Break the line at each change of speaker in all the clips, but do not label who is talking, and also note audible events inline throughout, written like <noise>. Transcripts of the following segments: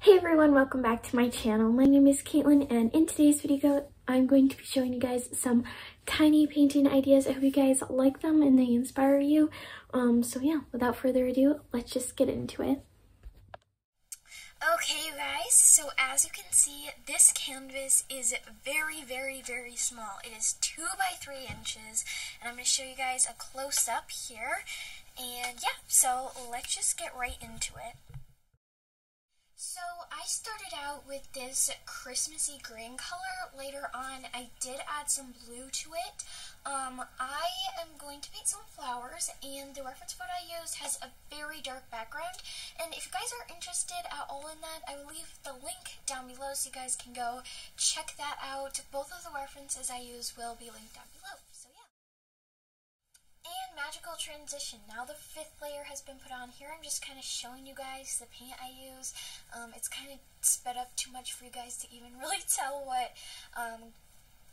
Hey everyone, welcome back to my channel. My name is Katelyn and in today's video I'm going to be showing you guys some tiny painting ideas. I hope you guys like them and they inspire you. Um, so yeah, without further ado, let's just get into it.
Okay, you guys, so as you can see, this canvas is very, very, very small. It is 2 by 3 inches, and I'm going to show you guys a close-up here. And yeah, so let's just get right into it. So I started out with this Christmassy green color. Later on, I did add some blue to it. Um, I am going to paint some flowers, and the reference photo I used has a very dark background. And if you guys are interested at all in that, I will leave the link down below so you guys can go check that out. Both of the references I use will be linked down. Transition. Now the fifth layer has been put on here. I'm just kind of showing you guys the paint I use. Um, it's kind of sped up too much for you guys to even <laughs> really tell what um,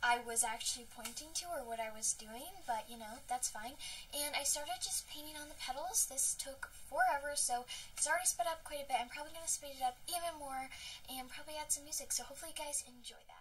I was actually pointing to or what I was doing, but you know, that's fine. And I started just painting on the petals. This took forever, so it's already sped up quite a bit. I'm probably going to speed it up even more and probably add some music, so hopefully you guys enjoy that.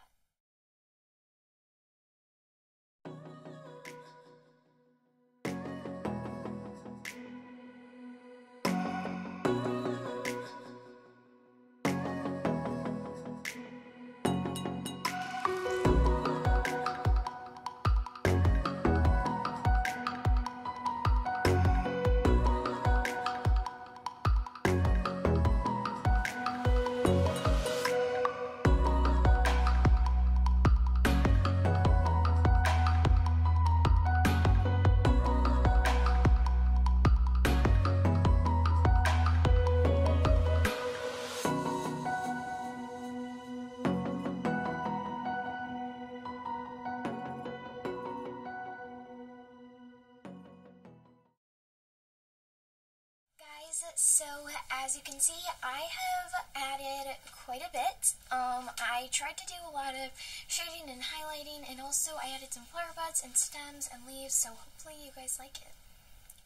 So as you can see, I have added quite a bit. Um, I tried to do a lot of shading and highlighting, and also I added some flower buds and stems and leaves, so hopefully you guys like it.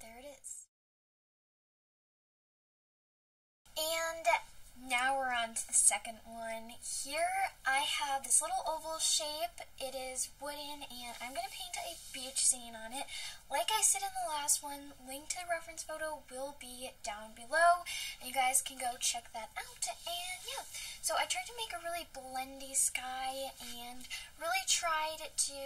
There it is. And now we're on to the second one. Here I have this little oval shape. It is wooden and I'm going to paint a beach scene on it. Like I said in the last one, link to the reference photo will be down below. And you guys can go check that out. And yeah, so I tried to make a really blendy sky and really tried to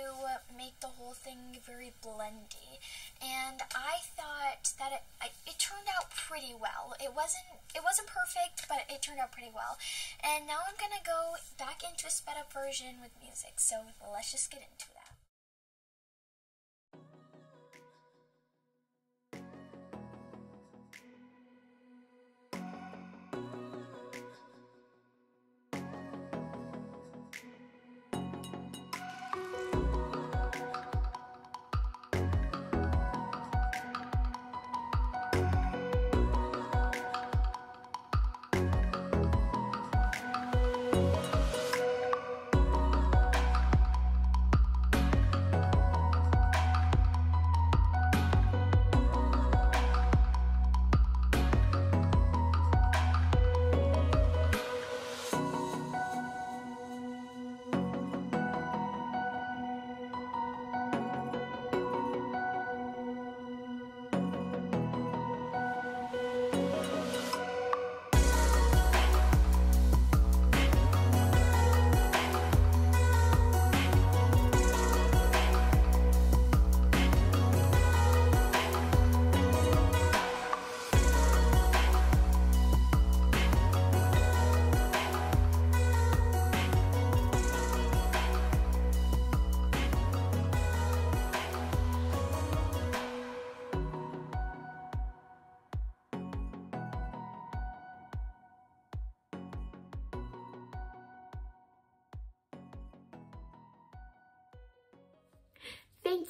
make the whole thing very blendy. And I thought that it, it turned out pretty well. It wasn't it wasn't perfect, but it turned out pretty well. And now I'm going to go back into a sped up version with music. So let's just get into it.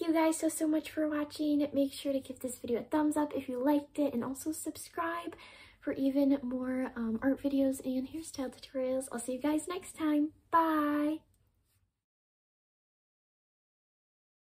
You guys so, so much for watching. Make sure to give this video a thumbs up if you liked it and also subscribe for even more um, art videos and hairstyle tutorials. I'll see you guys next time. Bye!